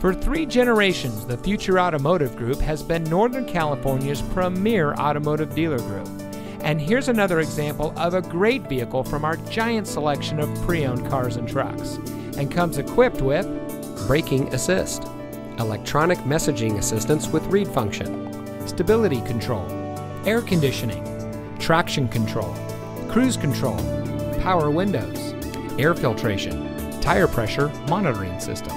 For three generations, the Future Automotive Group has been Northern California's premier automotive dealer group. And here's another example of a great vehicle from our giant selection of pre owned cars and trucks. And comes equipped with braking assist, electronic messaging assistance with read function, stability control, air conditioning, traction control, cruise control, power windows, air filtration, tire pressure monitoring system,